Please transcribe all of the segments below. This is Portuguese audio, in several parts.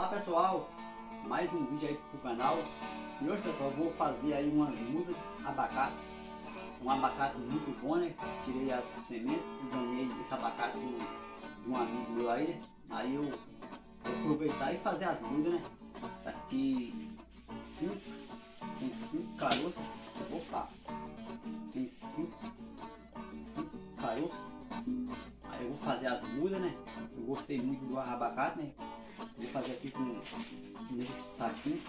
Olá pessoal, mais um vídeo aí pro canal. E hoje pessoal vou fazer aí umas mudas de abacate. Um abacate muito bom né, tirei as sementes e ganhei esse abacate de um amigo meu aí. Aí eu vou aproveitar e fazer as mudas né? Tá aqui cinco tem cinco caroços. Opa! Tem cinco cinco caroços. Aí eu vou fazer as mudas né? Eu gostei muito do abacate né Vou fazer aqui com nesse saquinho.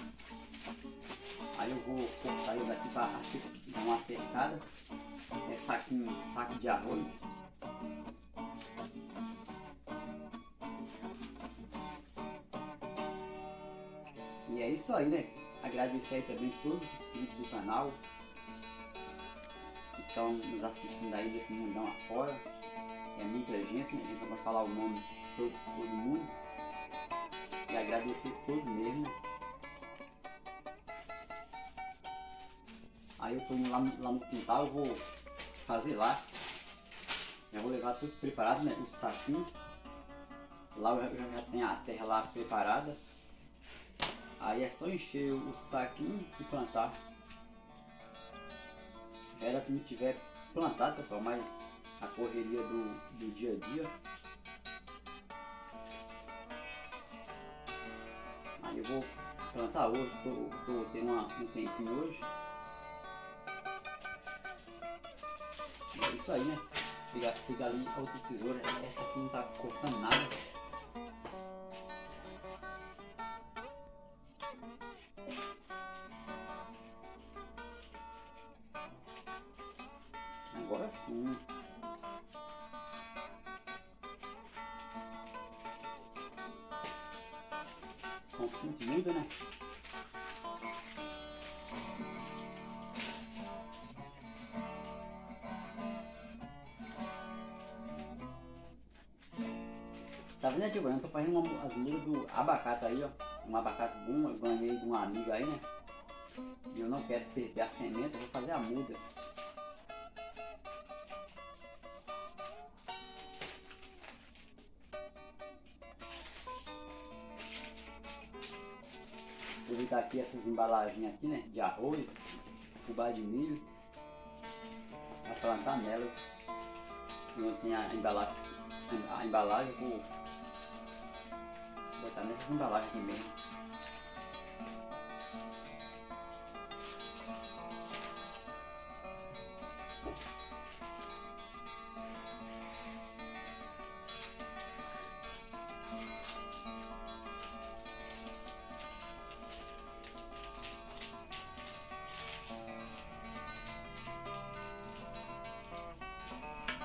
Aí eu vou cortar ele daqui para dar uma acertada. É saquinho, saco de arroz. E é isso aí, né? Agradecer aí também todos os inscritos do canal. Que estão nos assistindo aí desse mundão afora. É muita gente, né? A gente vai falar o nome de todo, todo mundo e agradecer todos mesmo. Aí eu indo lá, lá no quintal, eu vou fazer lá. Já vou levar tudo preparado, né? O saquinho. Lá eu já, já tenho a terra lá preparada. Aí é só encher o saquinho e plantar. Era que não tiver plantado, pessoal, mas a correria do, do dia a dia eu vou plantar hoje, tô, tô tendo uma, um tempinho hoje. É isso aí, né? Pegar, pegar ali a outra tesoura. Essa aqui não tá cortando nada. Agora sim. Cinco mudas, né? Tá vendo, tio? Eu tô fazendo uma, as mudas do abacate aí, ó. Um abacate bom, eu ganhei de um amigo aí, né? E eu não quero perder a semente, eu vou fazer a muda. Aproveitar aqui essas embalagens aqui, né? De arroz, fubá de milho. Para plantar nelas. Não tem a embalagem. A embalagem vou botar nessas embalagens aqui mesmo.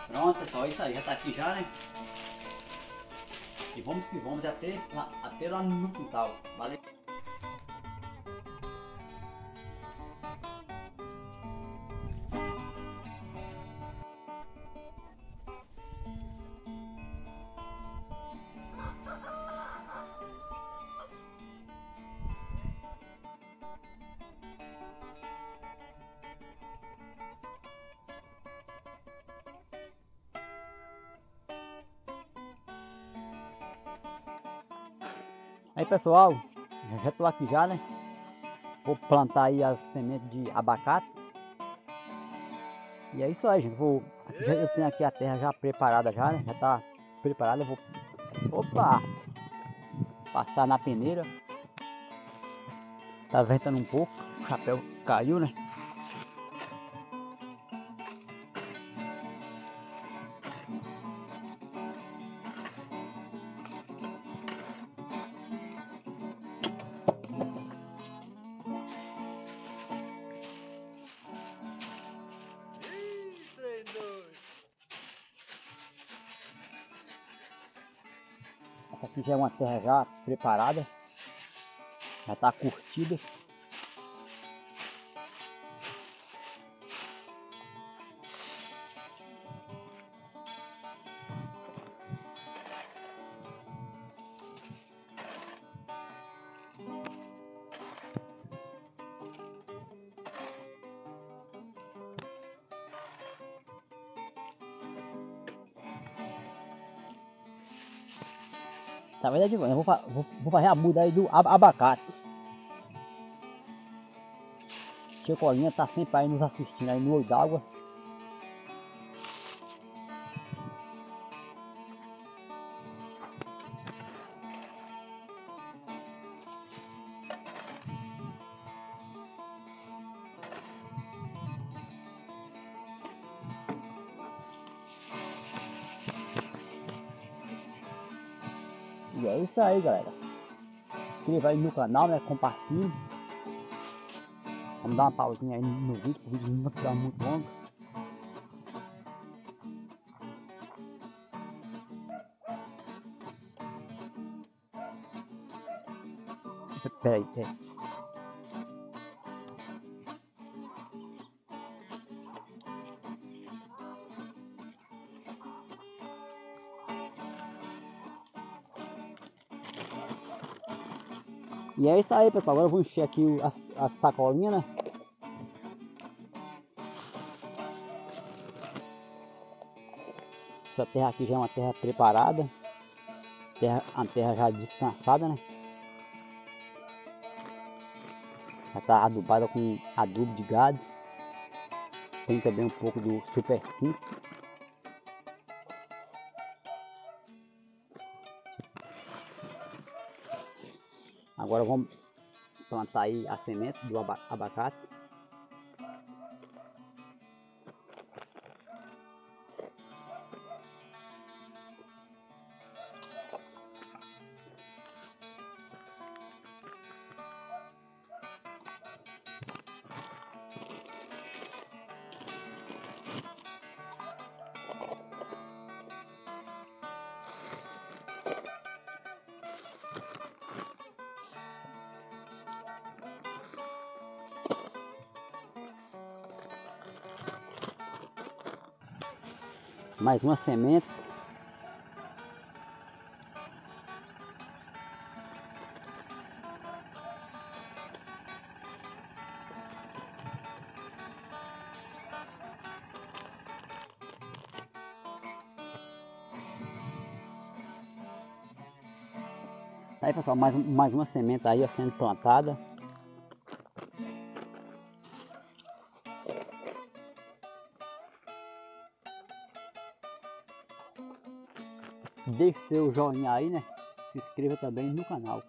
Pronto, pessoal, é isso aí, já tá aqui já, né? E vamos que vamos até lá, até lá no quintal. Valeu! Aí pessoal, já estou aqui já, né? Vou plantar aí as sementes de abacate. E é isso aí, gente. Vou, já, eu tenho aqui a terra já preparada já, né? Já tá preparada. Eu vou, opa, passar na peneira. Tá ventando um pouco, o chapéu caiu, né? Essa aqui já é uma terra já preparada. Já está curtida. Essa vez é de vou, vou, vou fazer a muda aí do abacate. Tia Colinha tá sempre aí nos assistindo aí no olho d'água. E é isso aí, galera. Se inscreva aí no canal, né? Compartilhe. Vamos dar uma pausinha aí no vídeo, o vídeo não ficar muito longo. Peraí, peraí. E é isso aí, pessoal. Agora eu vou encher aqui a, a sacolinha, né? Essa terra aqui já é uma terra preparada. Terra, a terra já descansada, né? Já está adubada com adubo de gado. Tem também um pouco do super 5. Agora vamos plantar aí a semente do abacate. Mais uma semente. Aí pessoal, mais, mais uma semente aí sendo plantada. Deixe seu joinha aí, né? Se inscreva também no canal.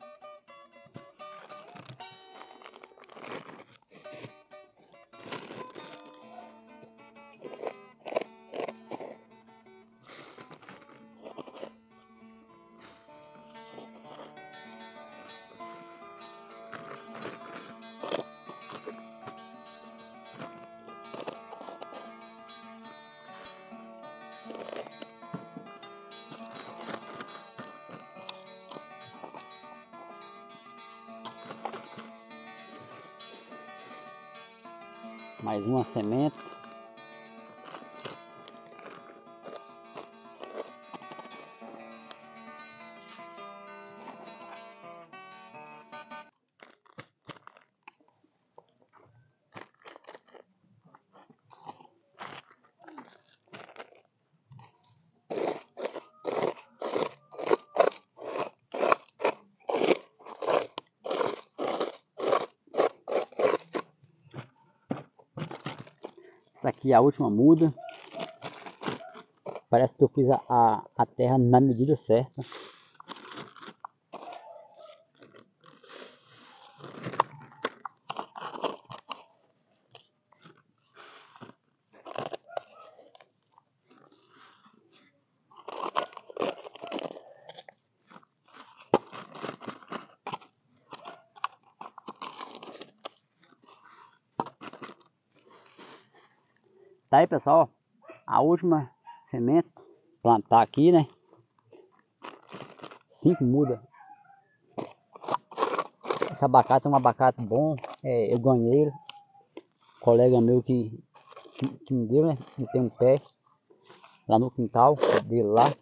Mais uma semente. Essa aqui é a última muda. Parece que eu fiz a, a, a terra na medida certa. Tá aí pessoal, a última semente plantar aqui, né? Cinco mudas. Esse abacate é um abacate bom, é, eu ganhei ele. colega meu que, que, que, me deu, né? Me tem um pé lá no quintal dele lá.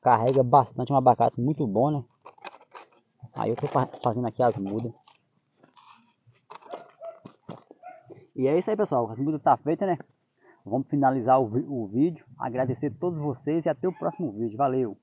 Carrega bastante, um abacate muito bom, né? Aí eu tô fazendo aqui as mudas. E é isso aí, pessoal. A muda tá feita, né? Vamos finalizar o, o vídeo. Agradecer a todos vocês e até o próximo vídeo. Valeu!